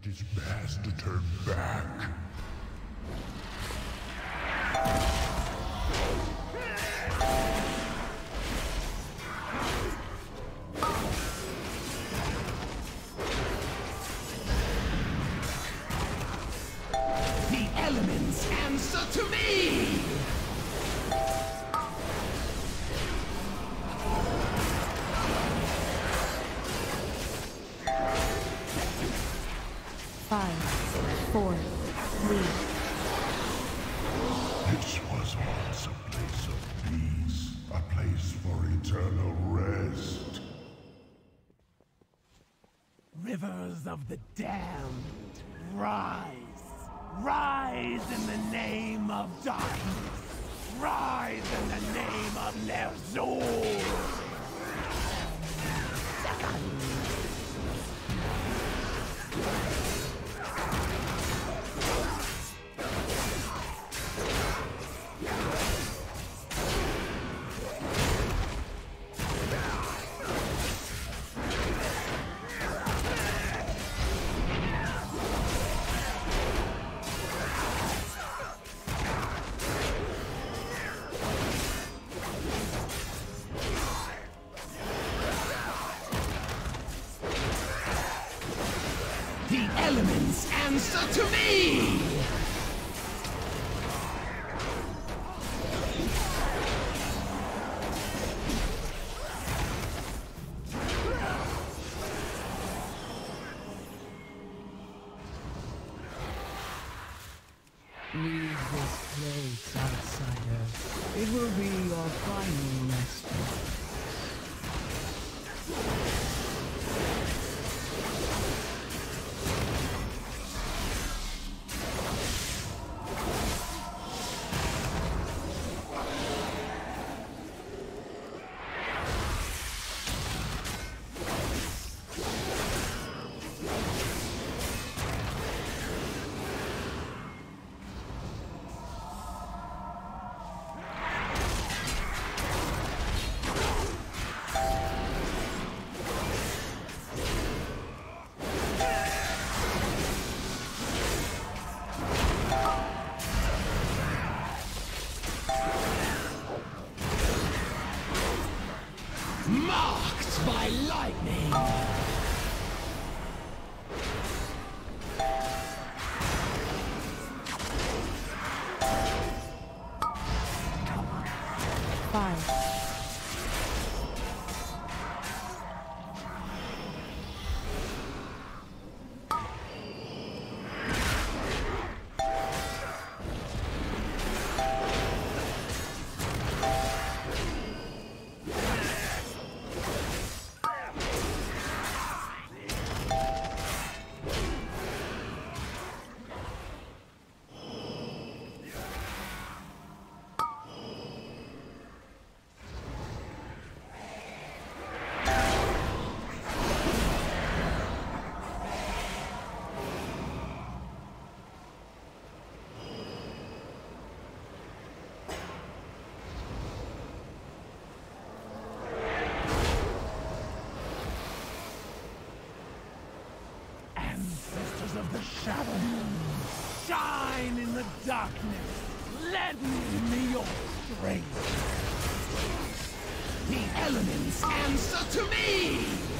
It is best to turn back. To me! Leave this place, outsider. It will be your final five, the Shadow, shine in the darkness. Lend me your strength. The elements answer to me!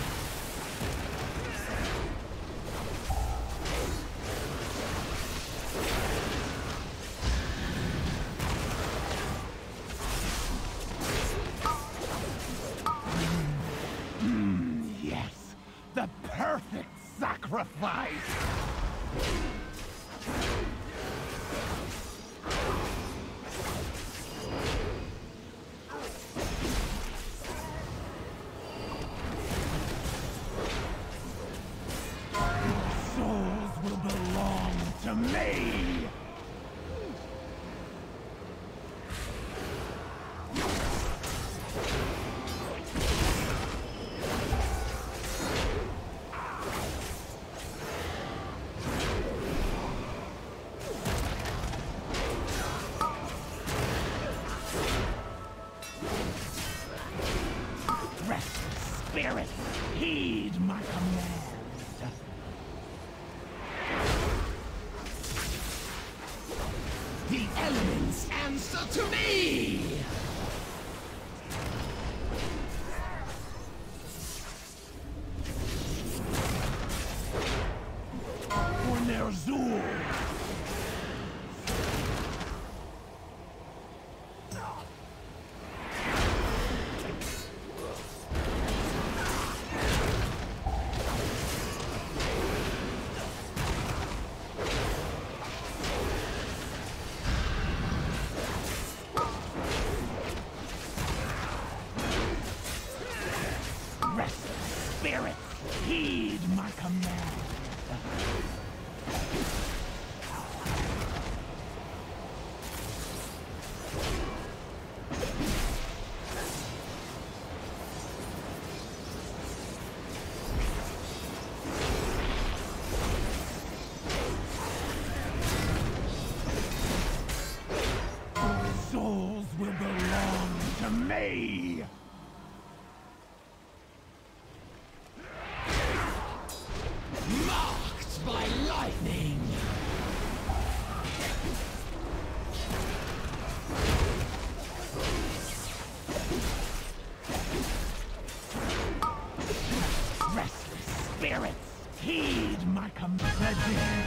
Heed my companion.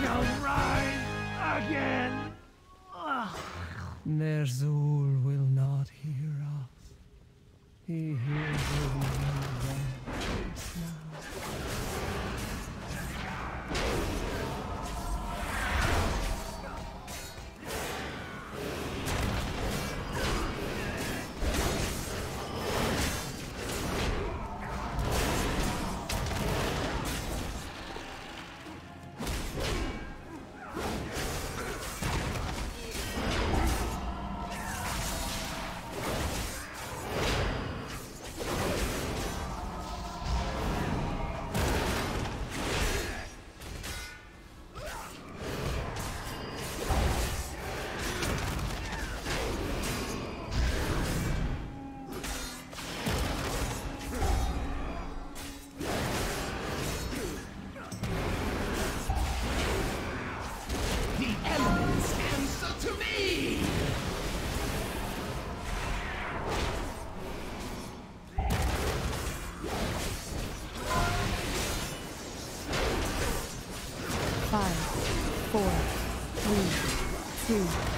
Shall rise again. Ner'zhul will not hear us. He hears what we now. you.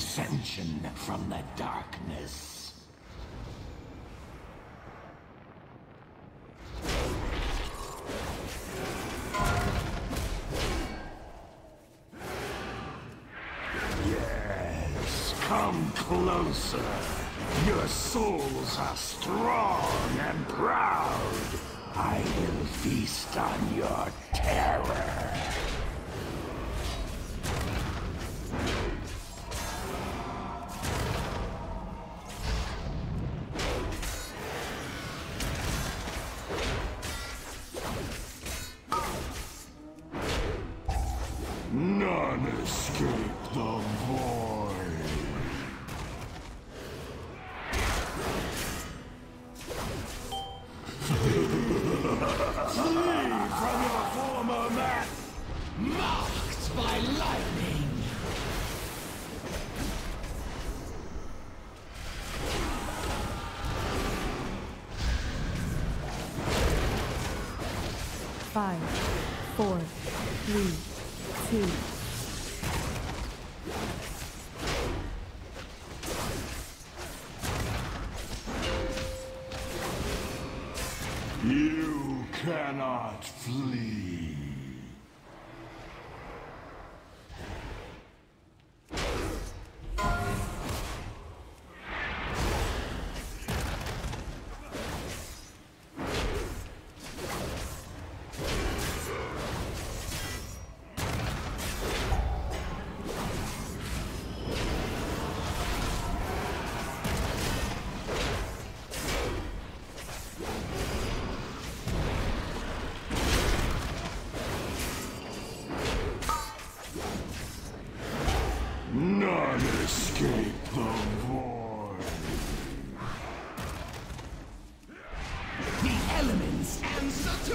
ascension from the darkness. Come closer. Your souls are strong and proud. I will feast on your terror. not flee.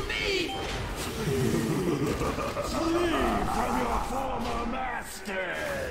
me! Flee from your former master!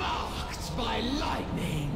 Marked by lightning!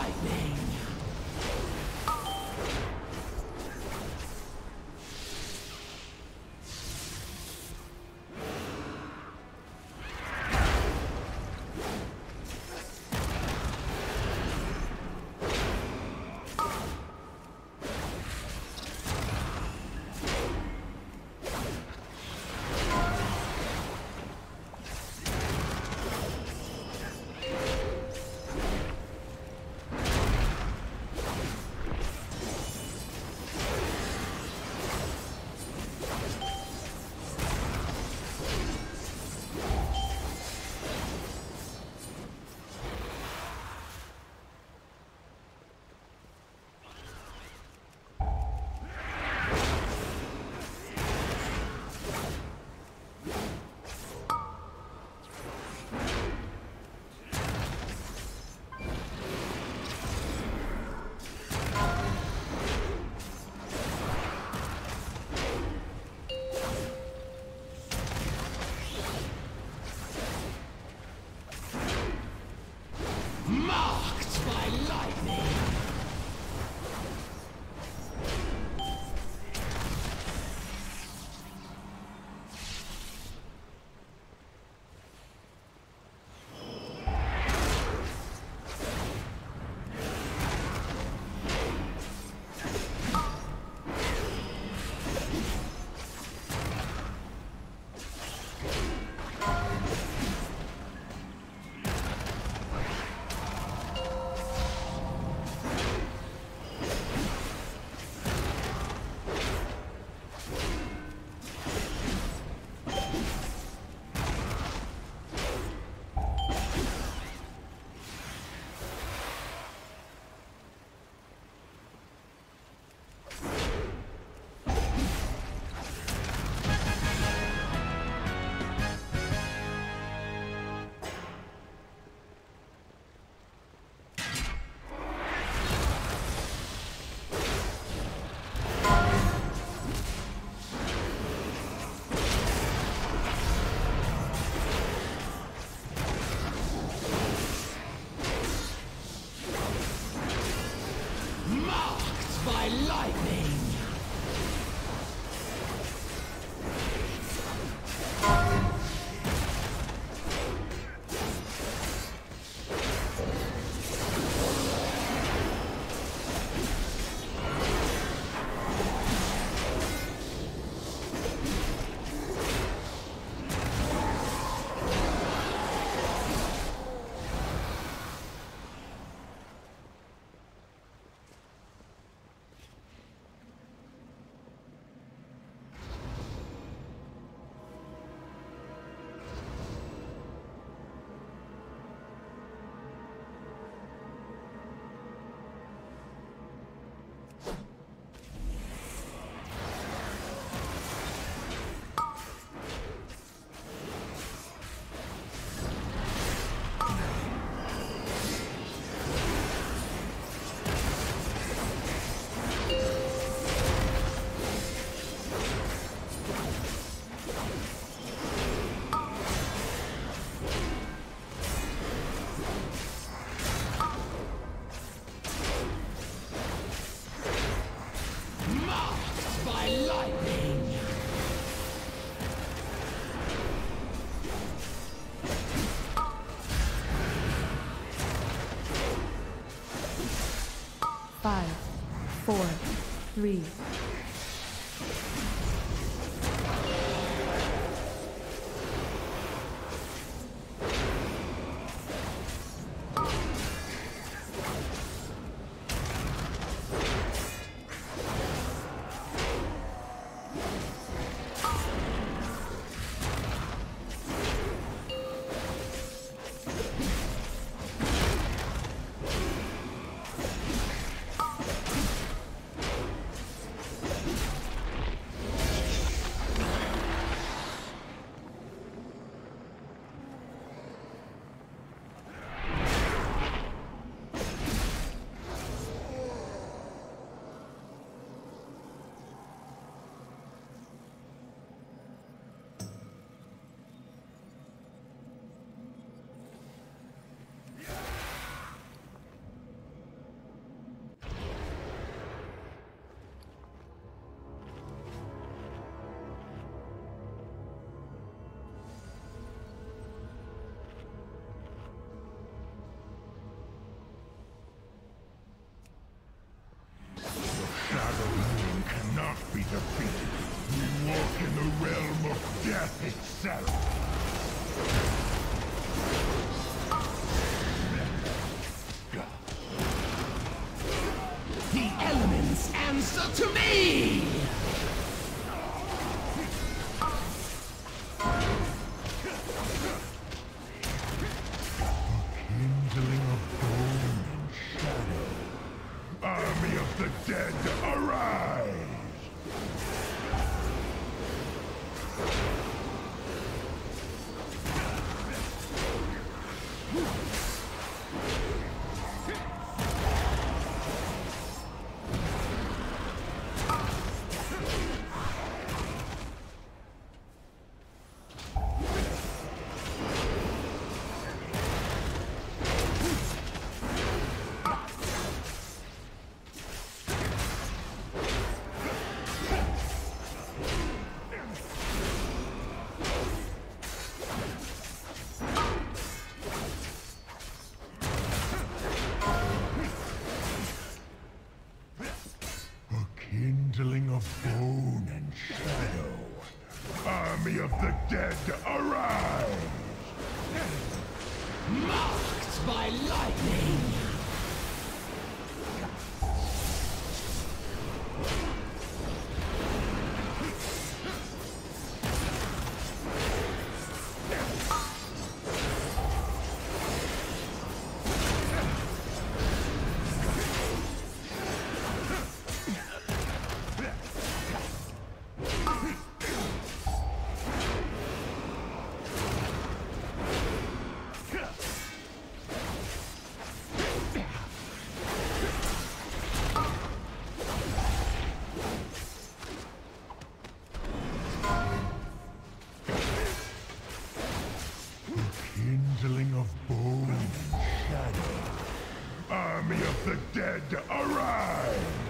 By lightning! Three, defeated. We walk in the realm of death itself. The elements answer to me! Of the dead, arise! Marked by lightning! And shadow. Army of the dead, arise!